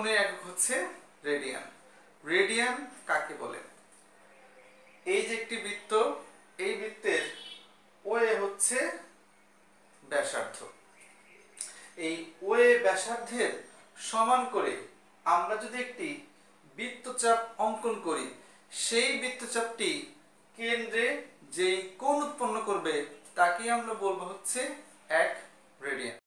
কোণের একক হচ্ছে রেডিয়ান। রেডিয়ান কাকে বলে? এই যে একটি বৃত্ত, এই বৃত্তের ওয়ে হচ্ছে ব্যাসার্ধ। এই ওয়ে ব্যাসার্ধের সমান করে আমরা যদি একটি বৃত্তচাপ অঙ্কন করি, সেই বৃত্তচাপটি কেন্দ্রে যেই কোণ উৎপন্ন করবে তাকে আমরা বলব হচ্ছে এক